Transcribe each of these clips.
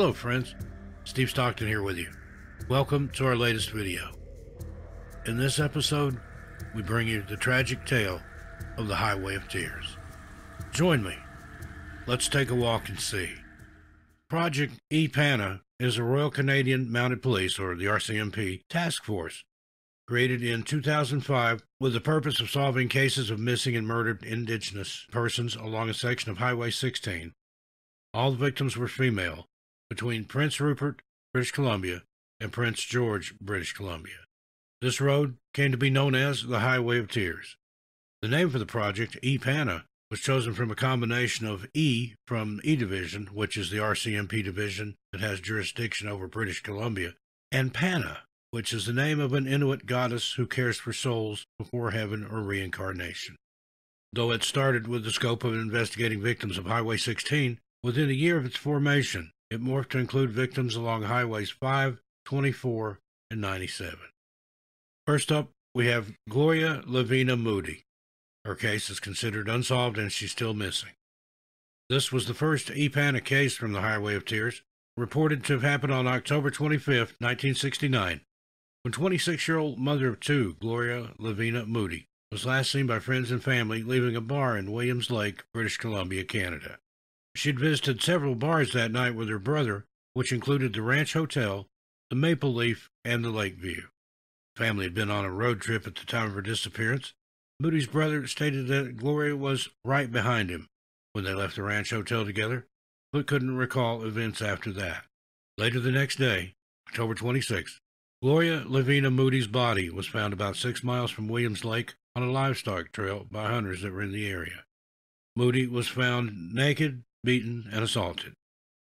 Hello, friends. Steve Stockton here with you. Welcome to our latest video. In this episode, we bring you the tragic tale of the Highway of Tears. Join me. Let's take a walk and see. Project EPANA is a Royal Canadian Mounted Police, or the RCMP, task force created in 2005 with the purpose of solving cases of missing and murdered Indigenous persons along a section of Highway 16. All the victims were female, between Prince Rupert, British Columbia, and Prince George, British Columbia. This road came to be known as the Highway of Tears. The name for the project, EPANA, was chosen from a combination of E from E Division, which is the RCMP division that has jurisdiction over British Columbia, and PANA, which is the name of an Inuit goddess who cares for souls before heaven or reincarnation. Though it started with the scope of investigating victims of Highway 16, within a year of its formation, it morphed to include victims along Highways 5, 24, and 97. First up, we have Gloria Lavina Moody. Her case is considered unsolved and she's still missing. This was the first EPANA case from the Highway of Tears, reported to have happened on October 25, 1969, when 26 year old mother of two, Gloria Lavina Moody, was last seen by friends and family leaving a bar in Williams Lake, British Columbia, Canada. She'd visited several bars that night with her brother, which included the Ranch Hotel, the Maple Leaf, and the Lakeview. The family had been on a road trip at the time of her disappearance. Moody's brother stated that Gloria was right behind him when they left the Ranch Hotel together, but couldn't recall events after that. Later the next day, October 26th, Gloria Lavina Moody's body was found about six miles from Williams Lake on a livestock trail by hunters that were in the area. Moody was found naked, beaten, and assaulted.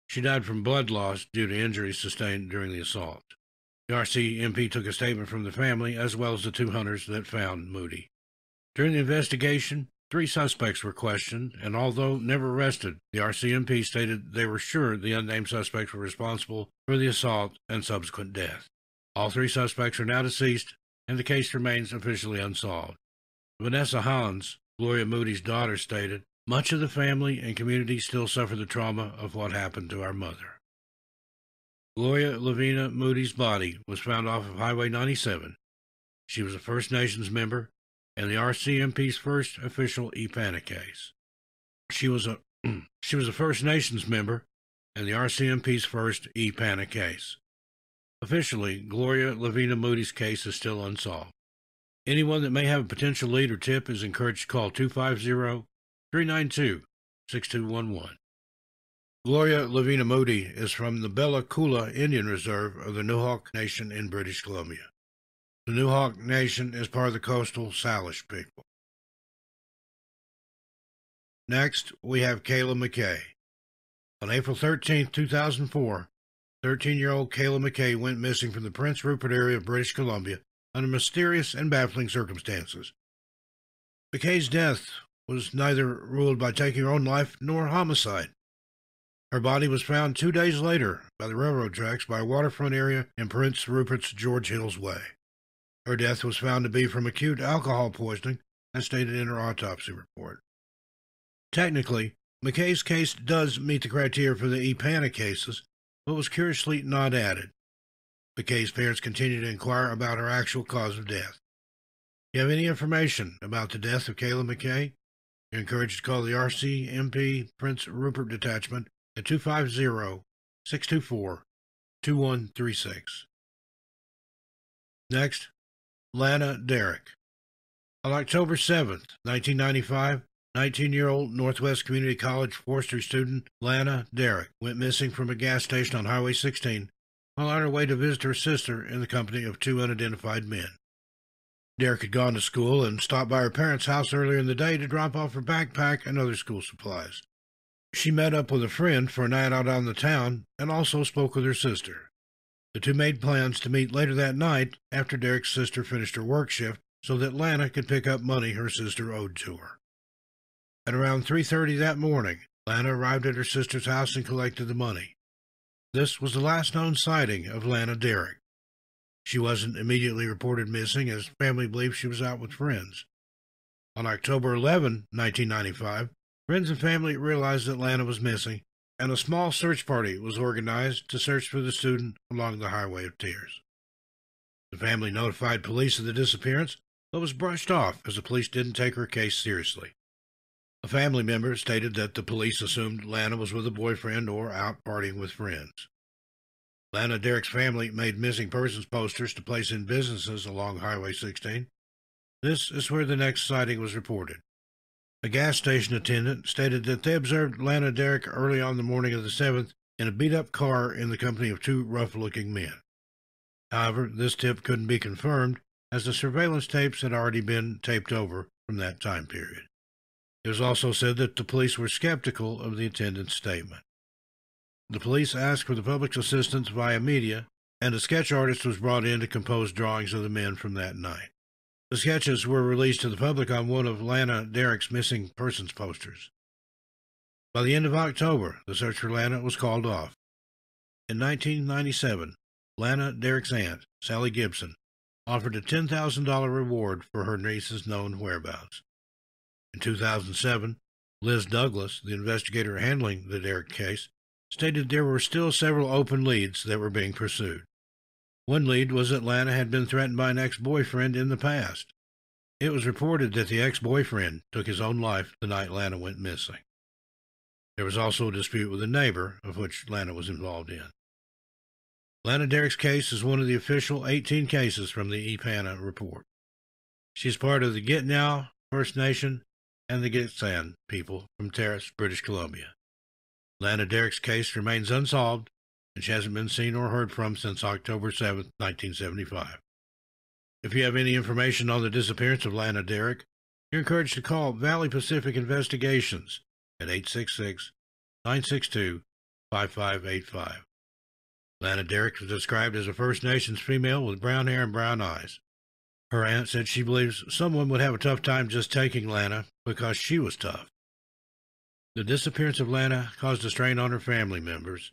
She died from blood loss due to injuries sustained during the assault. The RCMP took a statement from the family as well as the two hunters that found Moody. During the investigation, three suspects were questioned, and although never arrested, the RCMP stated they were sure the unnamed suspects were responsible for the assault and subsequent death. All three suspects are now deceased, and the case remains officially unsolved. Vanessa Hans, Gloria Moody's daughter, stated, Much of the family and community still suffer the trauma of what happened to our mother. Gloria Lavina Moody's body was found off of Highway 97. She was a First Nations member and the RCMP's first official EPANA case. She was a she was a First Nations member and the RCMP's first EPANA case. Officially, Gloria Lavina Moody's case is still unsolved. Anyone that may have a potential lead or tip is encouraged to call 250 392 6211. Gloria Lavina Moody is from the Bella Coola Indian Reserve of the Nuxalk Nation in British Columbia. The Nuxalk Nation is part of the coastal Salish people. Next, we have Kayla McKay. On April 13, 2004, 13 year old Kayla McKay went missing from the Prince Rupert area of British Columbia under mysterious and baffling circumstances. McKay's death was neither ruled by taking her own life nor homicide. Her body was found two days later by the railroad tracks by a waterfront area in Prince Rupert's George Hills Way. Her death was found to be from acute alcohol poisoning, as stated in her autopsy report. Technically, McKay's case does meet the criteria for the EPANA cases, but was curiously not added. McKay's parents continue to inquire about her actual cause of death. If you have any information about the death of Kayla McKay, you're encouraged to call the RCMP Prince Rupert Detachment at 250 624 2136. Next, Lana Derrick. On October 7th, 1995, 19 year old Northwest Community College forestry student Lana Derrick went missing from a gas station on Highway 16 while on her way to visit her sister in the company of two unidentified men. Derrick had gone to school and stopped by her parents' house earlier in the day to drop off her backpack and other school supplies. She met up with a friend for a night out on the town and also spoke with her sister. The two made plans to meet later that night after Derrick's sister finished her work shift so that Lana could pick up money her sister owed to her. At around 3:30 that morning, Lana arrived at her sister's house and collected the money. This was the last known sighting of Lana Derrick. She wasn't immediately reported missing as family believed she was out with friends. On October 11, 1995, friends and family realized that Lana was missing and a small search party was organized to search for the student along the Highway of Tears. The family notified police of the disappearance, but was brushed off as the police didn't take her case seriously. A family member stated that the police assumed Lana was with a boyfriend or out partying with friends. Lana Derrick's family made missing persons posters to place in businesses along Highway 16. This is where the next sighting was reported. A gas station attendant stated that they observed Lana Derrick early on the morning of the 7th in a beat up car in the company of two rough looking men. However, this tip couldn't be confirmed as the surveillance tapes had already been taped over from that time period. It was also said that the police were skeptical of the attendant's statement. The police asked for the public's assistance via media, and a sketch artist was brought in to compose drawings of the men from that night. The sketches were released to the public on one of Lana Derrick's missing persons posters. By the end of October, the search for Lana was called off. In 1997, Lana Derrick's aunt, Sally Gibson, offered a $10,000 reward for her niece's known whereabouts. In 2007, Liz Douglas, the investigator handling the Derrick case, stated there were still several open leads that were being pursued. One lead was that Lana had been threatened by an ex boyfriend in the past. It was reported that the ex boyfriend took his own life the night Lana went missing. There was also a dispute with a neighbor, of which Lana was involved in. Lana Derrick's case is one of the official 18 cases from the EPANA report. She's part of the Gitnao First Nation and the Gitxsan people from Terrace, British Columbia. Lana Derrick's case remains unsolved, and she hasn't been seen or heard from since October 7, 1975. If you have any information on the disappearance of Lana Derrick, you're encouraged to call Valley Pacific Investigations at 866 962 5585. Lana Derrick was described as a First Nations female with brown hair and brown eyes. Her aunt said she believes someone would have a tough time just taking Lana because she was tough. The disappearance of Lana caused a strain on her family members.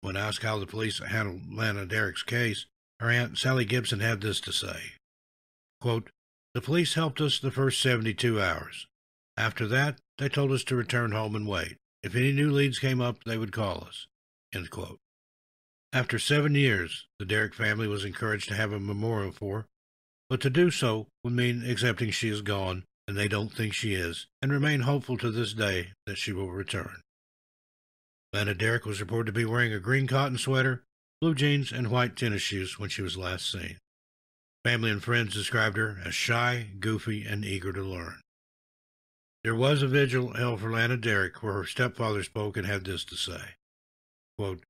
When asked how the police handled Lana Derrick's case, her aunt Sally Gibson had this to say Quote, The police helped us the first 72 hours. After that, they told us to return home and wait. If any new leads came up, they would call us. End quote. After seven years, the Derrick family was encouraged to have a memorial for but to do so would mean accepting she is gone and they don't think she is, and remain hopeful to this day that she will return. Lana Derrick was reported to be wearing a green cotton sweater, blue jeans, and white tennis shoes when she was last seen. Family and friends described her as shy, goofy, and eager to learn. There was a vigil held for Lana Derrick where her stepfather spoke and had this to say quote,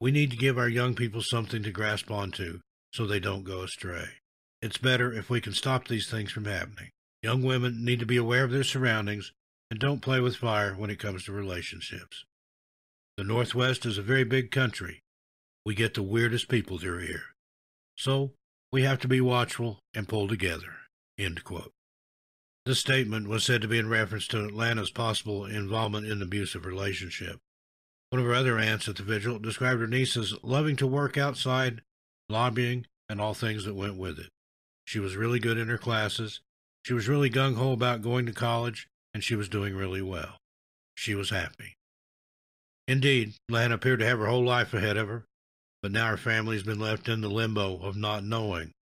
We need to give our young people something to grasp onto so they don't go astray. It's better if we can stop these things from happening. Young women need to be aware of their surroundings and don't play with fire when it comes to relationships. The Northwest is a very big country. We get the weirdest people through here. So we have to be watchful and pull together. End quote. This statement was said to be in reference to Atlanta's possible involvement in an abusive relationship. One of her other aunts at the vigil described her niece as loving to work outside, lobbying, and all things that went with it. She was really good in her classes she was really gung ho about going to college, and she was doing really well. She was happy. Indeed, Lana appeared to have her whole life ahead of her, but now her family has been left in the limbo of not knowing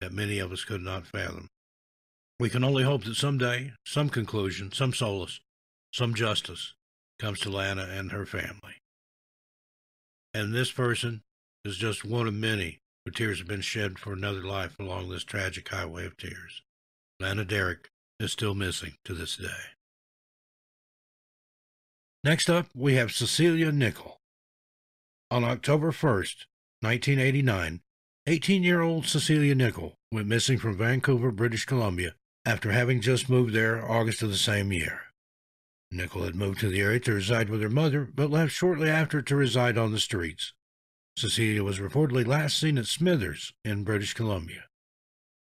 that many of us could not fathom. We can only hope that someday, some conclusion, some solace, some justice comes to Lana and her family. And this person is just one of many whose tears have been shed for another life along this tragic highway of tears. Lana Derrick is still missing to this day. Next up, we have Cecilia Nikal. On October 1st, 1989, 18 year old Cecilia Nikal went missing from Vancouver, British Columbia, after having just moved there August of the same year. Nikal had moved to the area to reside with her mother, but left shortly after to reside on the streets. Cecilia was reportedly last seen at Smithers in British Columbia.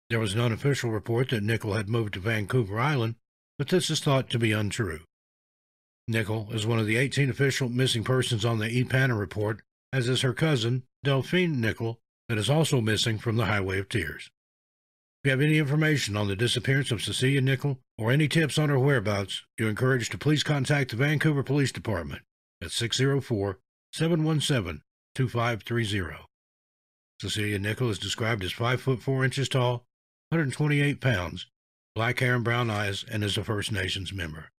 There was an unofficial report that Nikal had moved to Vancouver Island, but this is thought to be untrue. Nikal is one of the 18 official missing persons on the EPANA report, as is her cousin, Delphine Nikal, that is also missing from the Highway of Tears. If you have any information on the disappearance of Cecilia Nikal or any tips on her whereabouts, you're encouraged to please contact the Vancouver Police Department at 604 717 2530. Cecilia Nikal is described as 5 foot 4 inches tall, 128 pounds, black hair and brown eyes, and is a First Nations member.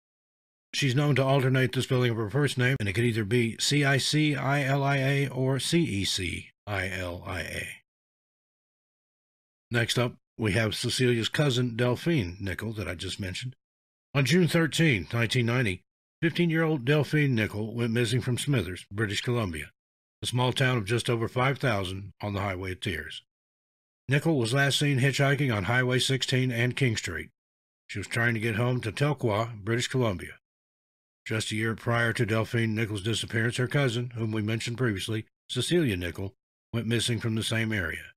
She's known to alternate the spelling of her first name, and it could either be C I C I L I A or C E C I L I A. Next up, we have Cecilia's cousin, Delphine Nikal, that I just mentioned. On June 13, 1990, 15 year old Delphine Nikal went missing from Smithers, British Columbia, a small town of just over 5,000 on the Highway of Tears. Nikal was last seen hitchhiking on Highway 16 and King Street. She was trying to get home to Telkwa, British Columbia. Just a year prior to Delphine Nikal's disappearance, her cousin, whom we mentioned previously, Cecilia Nikal, went missing from the same area.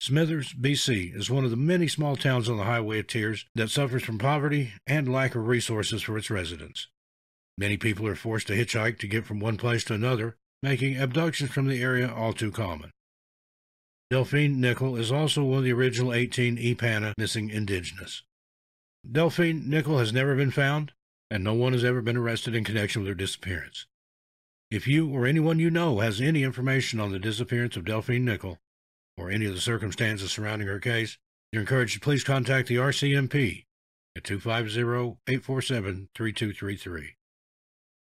Smithers, BC, is one of the many small towns on the Highway of Tears that suffers from poverty and lack of resources for its residents. Many people are forced to hitchhike to get from one place to another, making abductions from the area all too common. Delphine Nikal is also one of the original 18 EPANA missing indigenous. Delphine Nikal has never been found, and no one has ever been arrested in connection with her disappearance. If you or anyone you know has any information on the disappearance of Delphine Nikal, or any of the circumstances surrounding her case, you're encouraged to please contact the RCMP at 250-847-3233.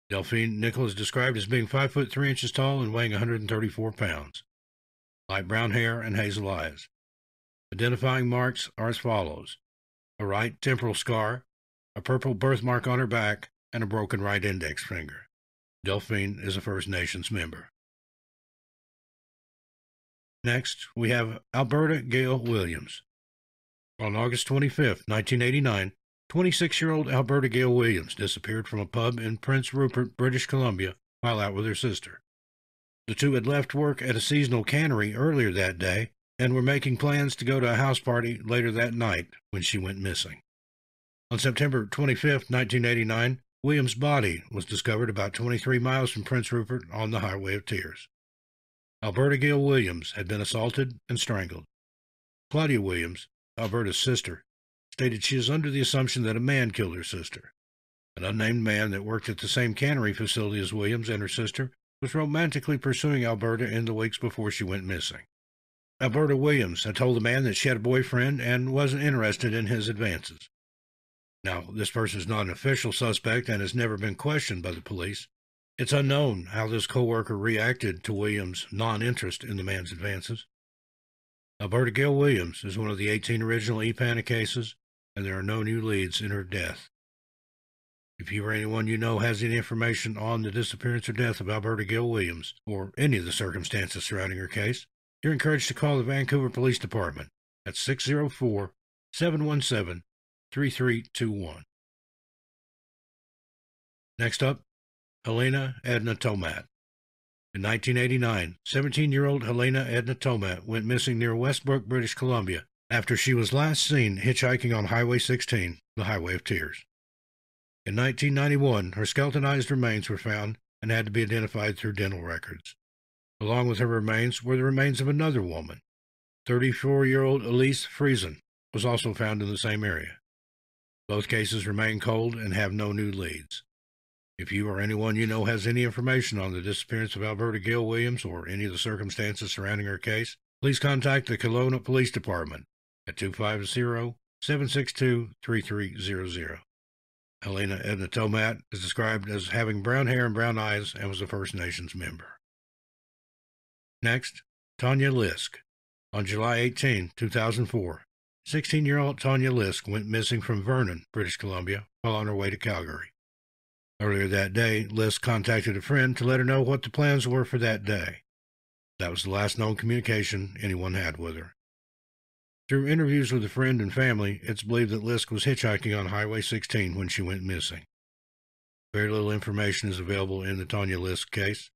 Delphine Nikal is described as being 5 foot 3 inches tall and weighing 134 pounds. Light brown hair and hazel eyes. Identifying marks are as follows. A right temporal scar, a purple birthmark on her back, and a broken right index finger. Delphine is a First Nations member. Next, we have Alberta Gail Williams. On August 25, 1989, 26 year old Alberta Gail Williams disappeared from a pub in Prince Rupert, British Columbia, while out with her sister. The two had left work at a seasonal cannery earlier that day and were making plans to go to a house party later that night when she went missing. On September 25, 1989, Williams' body was discovered about 23 miles from Prince Rupert on the Highway of Tears. Alberta Gail Williams had been assaulted and strangled. Claudia Williams, Alberta's sister, stated she is under the assumption that a man killed her sister. An unnamed man that worked at the same cannery facility as Williams and her sister was romantically pursuing Alberta in the weeks before she went missing. Alberta Williams had told the man that she had a boyfriend and wasn't interested in his advances. Now, this person is not an official suspect and has never been questioned by the police, it's unknown how this coworker reacted to Williams' non-interest in the man's advances. Alberta Gail Williams is one of the 18 original EPANA cases, and there are no new leads in her death. If you or anyone you know has any information on the disappearance or death of Alberta Gail Williams, or any of the circumstances surrounding her case, you're encouraged to call the Vancouver Police Department at 604 717 3321. Next up, Helena Edna Tomat. In 1989, 17 year old Helena Edna Tomat went missing near Westbrook, British Columbia, after she was last seen hitchhiking on Highway 16, the Highway of Tears. In 1991, her skeletonized remains were found and had to be identified through dental records. Along with her remains were the remains of another woman. 34 year old Elise Friesen was also found in the same area. Both cases remain cold and have no new leads. If you or anyone you know has any information on the disappearance of Alberta Gail Williams or any of the circumstances surrounding her case, please contact the Kelowna Police Department at 250-762-3300. Helena Edna Tomat is described as having brown hair and brown eyes and was a First Nations member. Next, Tanya Lisk. On July 18, 2004, 16-year-old Tanya Lisk went missing from Vernon, British Columbia, while on her way to Calgary. Earlier that day, Lisk contacted a friend to let her know what the plans were for that day. That was the last known communication anyone had with her. Through interviews with a friend and family, it's believed that Lisk was hitchhiking on Highway 16 when she went missing. Very little information is available in the Tanya Lisk case.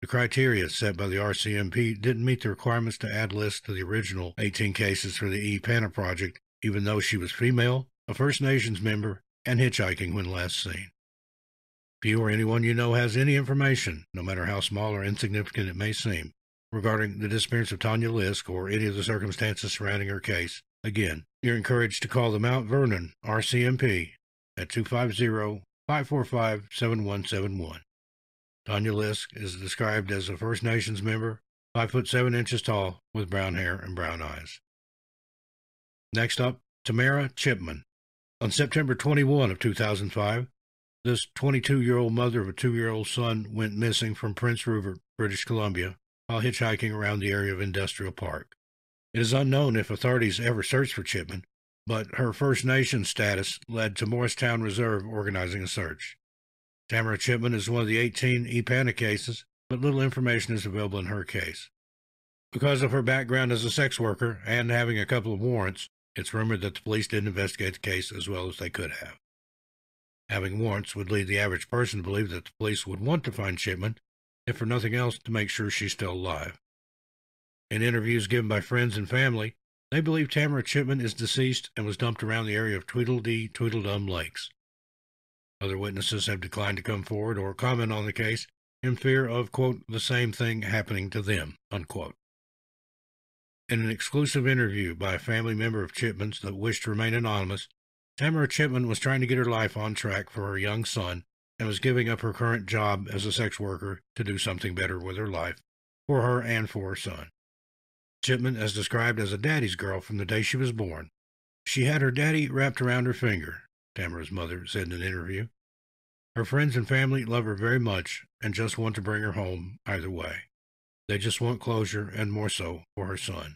The criteria set by the RCMP didn't meet the requirements to add Lisk to the original 18 cases for the EPANA project, even though she was female, a First Nations member, and hitchhiking when last seen. If you or anyone you know has any information, no matter how small or insignificant it may seem, regarding the disappearance of Tanya Lisk or any of the circumstances surrounding her case, again, you're encouraged to call the Mount Vernon RCMP at 250 545 7171. Tanya Lisk is described as a First Nations member, five foot seven inches tall, with brown hair and brown eyes. Next up, Tamara Chipman. On September 21 of 2005, this 22-year-old mother of a two-year-old son went missing from Prince Rupert, British Columbia, while hitchhiking around the area of Industrial Park. It is unknown if authorities ever searched for Chipman, but her First Nation status led to Moricetown Reserve organizing a search. Tamara Chipman is one of the 18 EPANA cases, but little information is available in her case. Because of her background as a sex worker and having a couple of warrants, it's rumored that the police didn't investigate the case as well as they could have. Having warrants would lead the average person to believe that the police would want to find Chipman, if for nothing else to make sure she's still alive. In interviews given by friends and family, they believe Tamara Chipman is deceased and was dumped around the area of Tweedledee Tweedledum Lakes. Other witnesses have declined to come forward or comment on the case in fear of, quote, the same thing happening to them, unquote. In an exclusive interview by a family member of Chipman's that wished to remain anonymous, Tamara Chipman was trying to get her life on track for her young son and was giving up her current job as a sex worker to do something better with her life for her and for her son. Chipman is described as a daddy's girl from the day she was born. She had her daddy wrapped around her finger, Tamara's mother said in an interview. Her friends and family love her very much and just want to bring her home either way. They just want closure and more so for her son.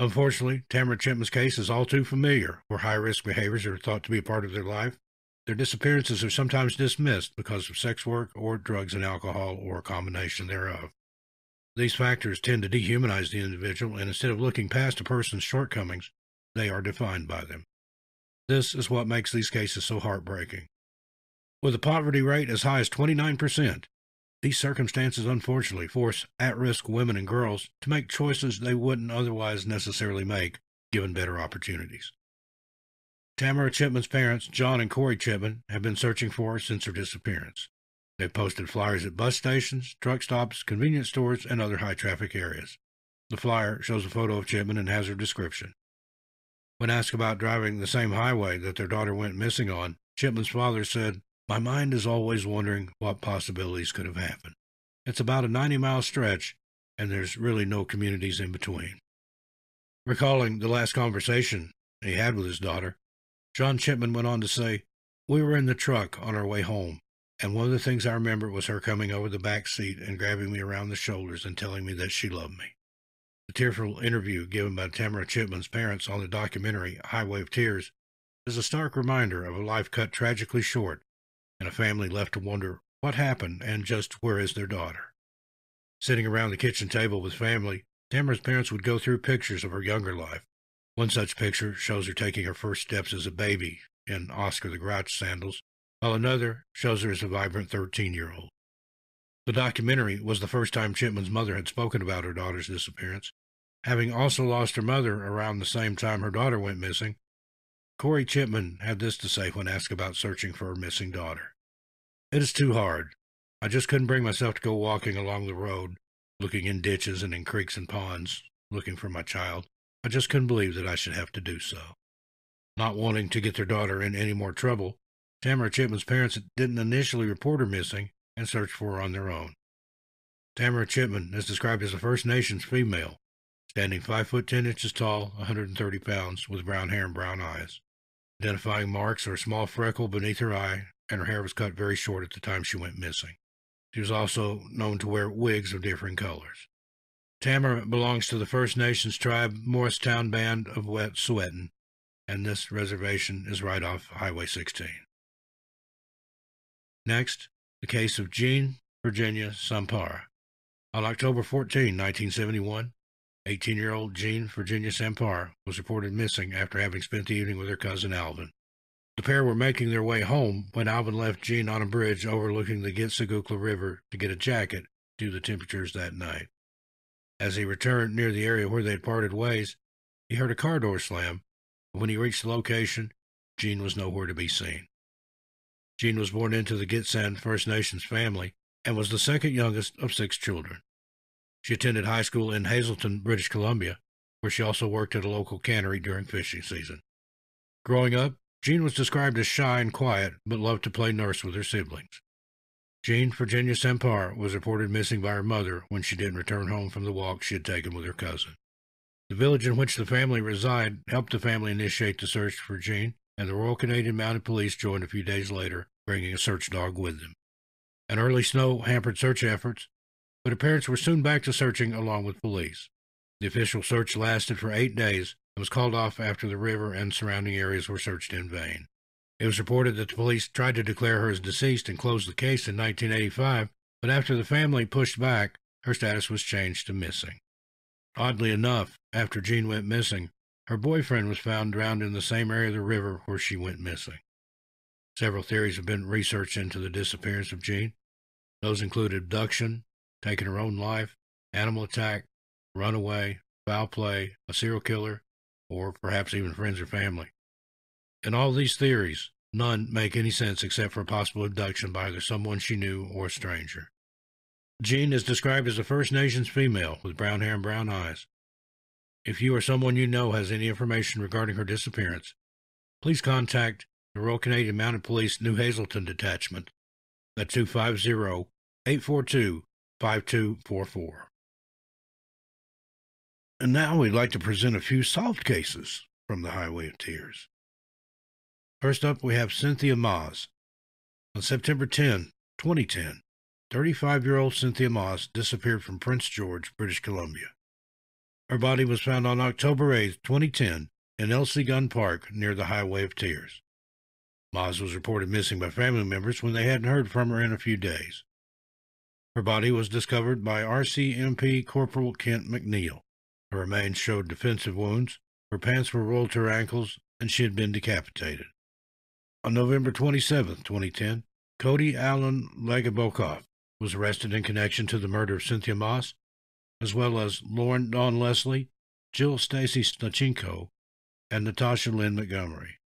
Unfortunately, Tamara Chipman's case is all too familiar, where high risk behaviors are thought to be a part of their life. Their disappearances are sometimes dismissed because of sex work or drugs and alcohol or a combination thereof. These factors tend to dehumanize the individual, and instead of looking past a person's shortcomings, they are defined by them. This is what makes these cases so heartbreaking. With a poverty rate as high as 29%, these circumstances unfortunately force at risk women and girls to make choices they wouldn't otherwise necessarily make given better opportunities. Tamara Chipman's parents, John and Corey Chipman, have been searching for her since her disappearance. They've posted flyers at bus stations, truck stops, convenience stores, and other high traffic areas. The flyer shows a photo of Chipman and has her description. When asked about driving the same highway that their daughter went missing on, Chipman's father said, my mind is always wondering what possibilities could have happened. It's about a 90 mile stretch, and there's really no communities in between. Recalling the last conversation he had with his daughter, John Chipman went on to say, We were in the truck on our way home, and one of the things I remember was her coming over the back seat and grabbing me around the shoulders and telling me that she loved me. The tearful interview given by Tamara Chipman's parents on the documentary Highway of Tears is a stark reminder of a life cut tragically short and a family left to wonder what happened and just where is their daughter. Sitting around the kitchen table with family, Tamara's parents would go through pictures of her younger life. One such picture shows her taking her first steps as a baby in Oscar the Grouch sandals, while another shows her as a vibrant 13 year old. The documentary was the first time Chipman's mother had spoken about her daughter's disappearance. Having also lost her mother around the same time her daughter went missing, Corey Chipman had this to say when asked about searching for her missing daughter. It is too hard. I just couldn't bring myself to go walking along the road, looking in ditches and in creeks and ponds, looking for my child. I just couldn't believe that I should have to do so. Not wanting to get their daughter in any more trouble, Tamara Chipman's parents didn't initially report her missing and searched for her on their own. Tamara Chipman is described as a First Nations female, standing five foot ten inches tall, 130 pounds, with brown hair and brown eyes. Identifying marks are a small freckle beneath her eye, and her hair was cut very short at the time she went missing. She was also known to wear wigs of differing colors. Tamara belongs to the First Nations tribe Moricetown Band of Wet'suwet'en, and this reservation is right off Highway 16. Next, the case of Jean Virginia Sampare. On October 14, 1971, 18 year old Jean Virginia Sampare was reported missing after having spent the evening with her cousin Alvin. The pair were making their way home when Alvin left Jean on a bridge overlooking the Gitsegukla River to get a jacket due to the temperatures that night. As he returned near the area where they had parted ways, he heard a car door slam. When he reached the location, Jean was nowhere to be seen. Jean was born into the Gitxsan First Nations family and was the second youngest of six children. She attended high school in Hazelton, British Columbia, where she also worked at a local cannery during fishing season. Growing up, Jean was described as shy and quiet, but loved to play nurse with her siblings. Jean Virginia Sampare was reported missing by her mother when she didn't return home from the walk she had taken with her cousin. The village in which the family reside helped the family initiate the search for Jean, and the Royal Canadian Mounted Police joined a few days later, bringing a search dog with them. An early snow hampered search efforts, but parents were soon back to searching along with police. The official search lasted for eight days and was called off after the river and surrounding areas were searched in vain. It was reported that the police tried to declare her as deceased and close the case in 1985, but after the family pushed back, her status was changed to missing. Oddly enough, after Jean went missing, her boyfriend was found drowned in the same area of the river where she went missing. Several theories have been researched into the disappearance of Jean. Those include abduction, taking her own life, animal attack, runaway, foul play, a serial killer, or perhaps even friends or family. In all these theories, none make any sense except for a possible abduction by either someone she knew or a stranger. Jean is described as a First Nations female with brown hair and brown eyes. If you or someone you know has any information regarding her disappearance, please contact the Royal Canadian Mounted Police New Hazelton Detachment at 250 842 5244. And now we'd like to present a few solved cases from the Highway of Tears. First up, we have Cynthia Maas. On September 10, 2010, 35 year old Cynthia Maas disappeared from Prince George, British Columbia. Her body was found on October 8, 2010, in L.C. Gunn Park near the Highway of Tears. Maas was reported missing by family members when they hadn't heard from her in a few days. Her body was discovered by RCMP Corporal Kent McNeil. Her remains showed defensive wounds, her pants were rolled to her ankles, and she had been decapitated. On November 27, 2010, Cody Allen Legebokoff was arrested in connection to the murder of Cynthia Maas, as well as Loren Donn Leslie, Jill Stacey Stuchenko, and Natasha Lynn Montgomery.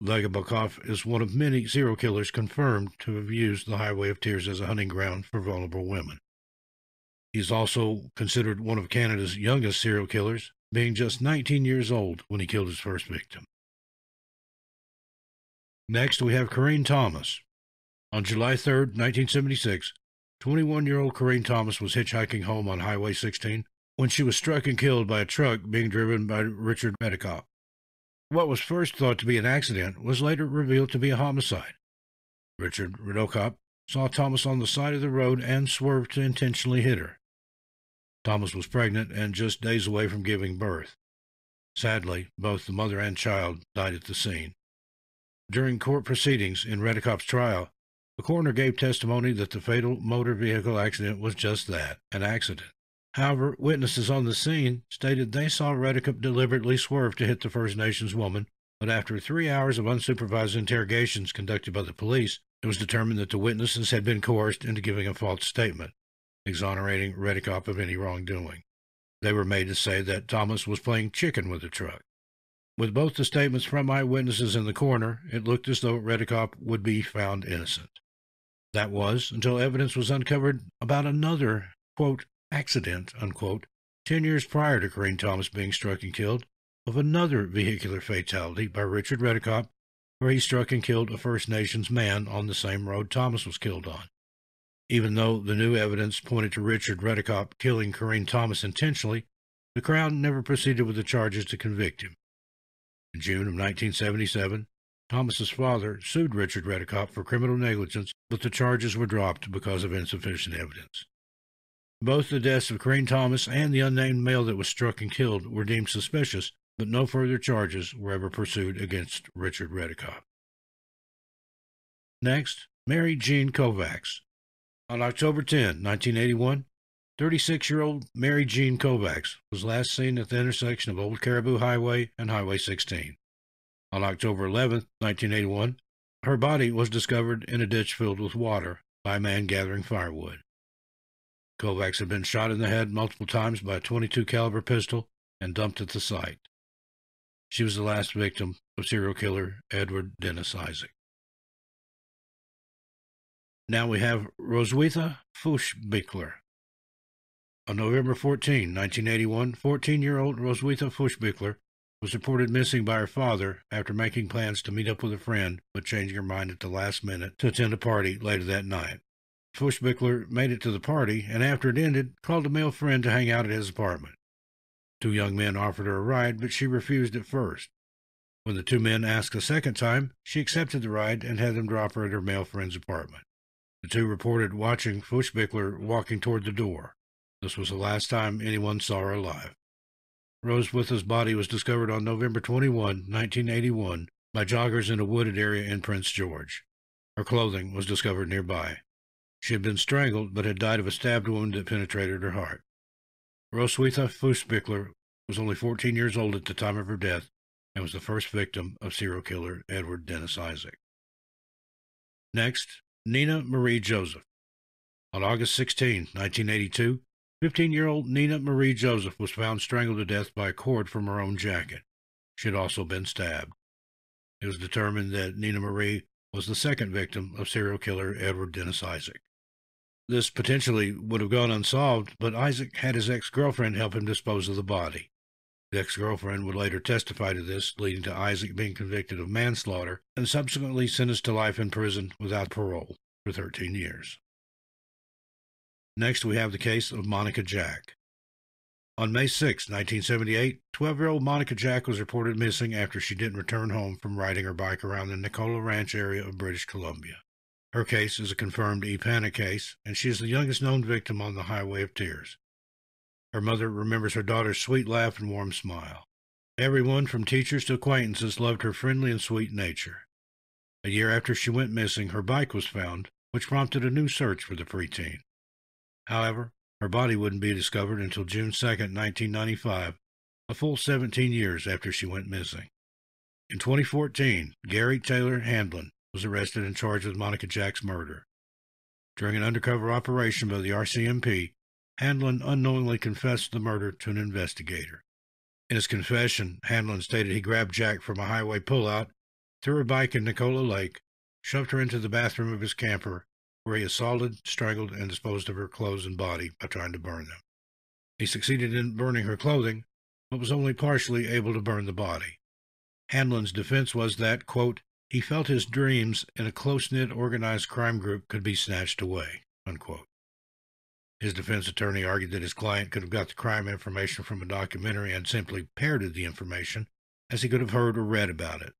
Legebokoff is one of many serial killers confirmed to have used the Highway of Tears as a hunting ground for vulnerable women. He's also considered one of Canada's youngest serial killers, being just 19 years old when he killed his first victim. Next, we have Corrine Thomas. On July 3, 1976, 21 year old Corrine Thomas was hitchhiking home on Highway 16 when she was struck and killed by a truck being driven by Richard Redekop. What was first thought to be an accident was later revealed to be a homicide. Richard Redekop saw Thomas on the side of the road and swerved to intentionally hit her. Thomas was pregnant and just days away from giving birth. Sadly, both the mother and child died at the scene. During court proceedings in Redekop's trial, the coroner gave testimony that the fatal motor vehicle accident was just that, an accident. However, witnesses on the scene stated they saw Redekop deliberately swerve to hit the First Nations woman, but after three hours of unsupervised interrogations conducted by the police, it was determined that the witnesses had been coerced into giving a false statement, exonerating Redekop of any wrongdoing. They were made to say that Thomas was playing chicken with the truck. With both the statements from eyewitnesses and the coroner, it looked as though Redekop would be found innocent. That was until evidence was uncovered about another, quote, accident, unquote, ten years prior to Corrine Thomas being struck and killed, of another vehicular fatality by Richard Redekop, where he struck and killed a First Nations man on the same road Thomas was killed on. Even though the new evidence pointed to Richard Redekop killing Corrine Thomas intentionally, the Crown never proceeded with the charges to convict him. In June of 1977, Thomas's father sued Richard Redekop for criminal negligence, but the charges were dropped because of insufficient evidence. Both the deaths of Corrine Thomas and the unnamed male that was struck and killed were deemed suspicious, but no further charges were ever pursued against Richard Redekop. Next, Mary Jean Kovacs. On October 10, 1981, 36 year old Mary Jean Kovacs was last seen at the intersection of Old Caribou Highway and Highway 16. On October 11, 1981, her body was discovered in a ditch filled with water by a man gathering firewood. Kovacs had been shot in the head multiple times by a 22 caliber pistol and dumped at the site. She was the last victim of serial killer Edward Dennis Isaac. Now we have Roswitha Fuchsbichler, on November 14, 1981, 14 year old Roswitha Fuchsbichler was reported missing by her father after making plans to meet up with a friend but changing her mind at the last minute to attend a party later that night. Fuchsbichler made it to the party and after it ended, called a male friend to hang out at his apartment. Two young men offered her a ride, but she refused at first. When the two men asked a second time, she accepted the ride and had them drop her at her male friend's apartment. The two reported watching Fuchsbichler walking toward the door. This was the last time anyone saw her alive. Roswitha's body was discovered on November 21, 1981, by joggers in a wooded area in Prince George. Her clothing was discovered nearby. She had been strangled, but had died of a stabbed wound that penetrated her heart. Roswitha Fuchsbichler was only 14 years old at the time of her death and was the first victim of serial killer Edward Dennis Isaac. Next, Nina Marie Joseph. On August 16, 1982, 15 year old Nina Marie Joseph was found strangled to death by a cord from her own jacket. She had also been stabbed. It was determined that Nina Marie was the second victim of serial killer Edward Dennis Isaac. This potentially would have gone unsolved, but Isaac had his ex girlfriend help him dispose of the body. The ex girlfriend would later testify to this, leading to Isaac being convicted of manslaughter and subsequently sentenced to life in prison without parole for 13 years. Next, we have the case of Monica Jack. On May 6, 1978, 12 year old Monica Jack was reported missing after she didn't return home from riding her bike around the Nicola Ranch area of British Columbia. Her case is a confirmed EPANA case, and she is the youngest known victim on the Highway of Tears. Her mother remembers her daughter's sweet laugh and warm smile. Everyone, from teachers to acquaintances, loved her friendly and sweet nature. A year after she went missing, her bike was found, which prompted a new search for the preteen. However, her body wouldn't be discovered until June 2, 1995, a full 17 years after she went missing. In 2014, Gary Taylor Handlen was arrested and charged with Monica Jack's murder. During an undercover operation by the RCMP, Handlen unknowingly confessed the murder to an investigator. In his confession, Handlen stated he grabbed Jack from a highway pullout, threw her bike in Nicola Lake, shoved her into the bathroom of his camper, where he assaulted, strangled, and disposed of her clothes and body by trying to burn them. He succeeded in burning her clothing, but was only partially able to burn the body. Handlen's defense was that, quote, he felt his dreams in a close knit organized crime group could be snatched away, unquote. His defense attorney argued that his client could have got the crime information from a documentary and simply parroted the information, as he could have heard or read about it.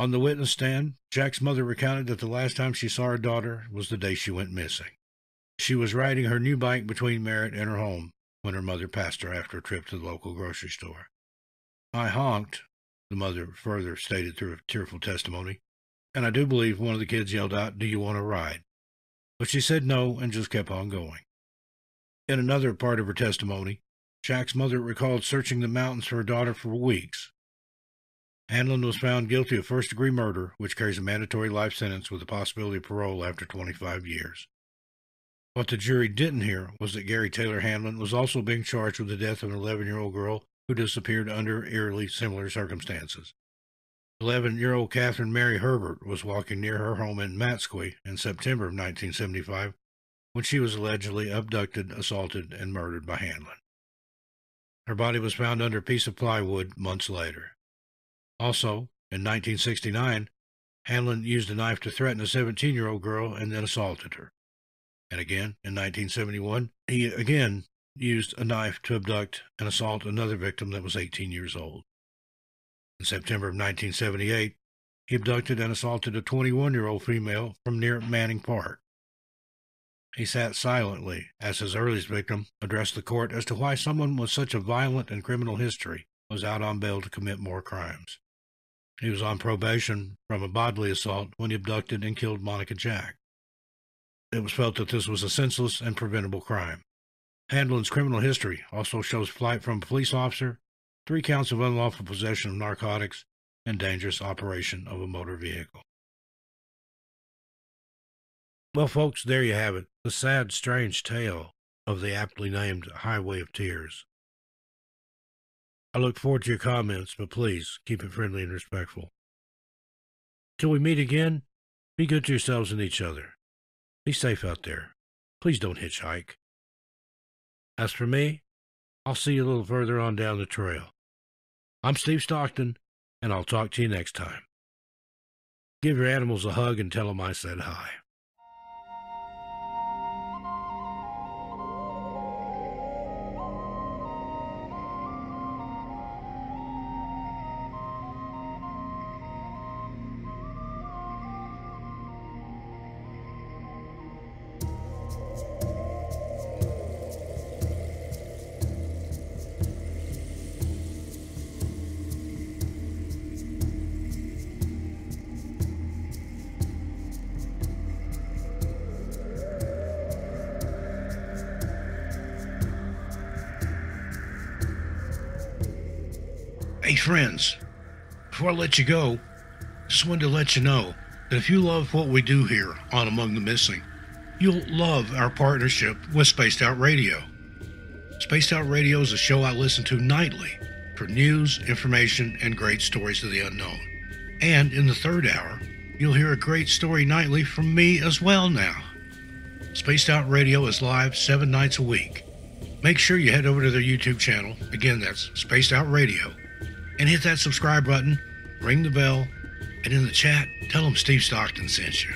On the witness stand, Jack's mother recounted that the last time she saw her daughter was the day she went missing. She was riding her new bike between Merritt and her home when her mother passed her after a trip to the local grocery store. I honked, the mother further stated through a tearful testimony, and I do believe one of the kids yelled out, Do you want to ride? But she said no and just kept on going. In another part of her testimony, Jack's mother recalled searching the mountains for her daughter for weeks. Handlen was found guilty of first degree murder, which carries a mandatory life sentence with the possibility of parole after 25 years. What the jury didn't hear was that Gary Taylor Handlen was also being charged with the death of an 11 year old girl who disappeared under eerily similar circumstances. 11 year old Catherine Mary Herbert was walking near her home in Matsqui in September of 1975 when she was allegedly abducted, assaulted, and murdered by Handlen. Her body was found under a piece of plywood months later. Also, in 1969, Handlen used a knife to threaten a 17 year old girl and then assaulted her. And again, in 1971, he again used a knife to abduct and assault another victim that was 18 years old. In September of 1978, he abducted and assaulted a 21 year old female from near Manning Park. He sat silently as his earliest victim addressed the court as to why someone with such a violent and criminal history was out on bail to commit more crimes. He was on probation from a bodily assault when he abducted and killed Monica Jack. It was felt that this was a senseless and preventable crime. Handlen's criminal history also shows flight from a police officer, three counts of unlawful possession of narcotics, and dangerous operation of a motor vehicle. Well, folks, there you have it the sad, strange tale of the aptly named Highway of Tears. I look forward to your comments, but please keep it friendly and respectful. Till we meet again, be good to yourselves and each other. Be safe out there. Please don't hitchhike. As for me, I'll see you a little further on down the trail. I'm Steve Stockton, and I'll talk to you next time. Give your animals a hug and tell them I said hi. Friends, before I let you go, just wanted to let you know that if you love what we do here on Among the Missing, you'll love our partnership with Spaced Out Radio. Spaced Out Radio is a show I listen to nightly for news, information, and great stories of the unknown. And in the third hour, you'll hear a great story nightly from me as well now. Spaced Out Radio is live seven nights a week. Make sure you head over to their YouTube channel. Again, that's Spaced Out Radio. And hit that subscribe button, ring the bell, and in the chat, tell them Steve Stockton sent you.